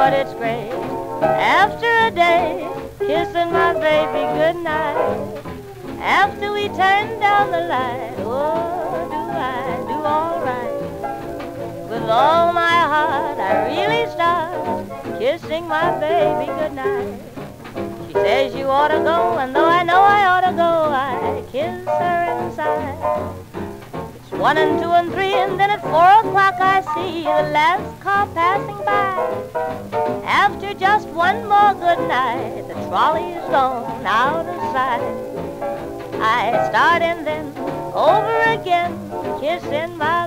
But it's great. After a day, kissing my baby goodnight. After we turn down the light, oh, do I do all right. With all my heart, I really start kissing my baby goodnight. She says you ought to go, one and two and three, and then at four o'clock I see the last car passing by. After just one more good night, the trolley's gone out of sight. I start and then over again, kissing my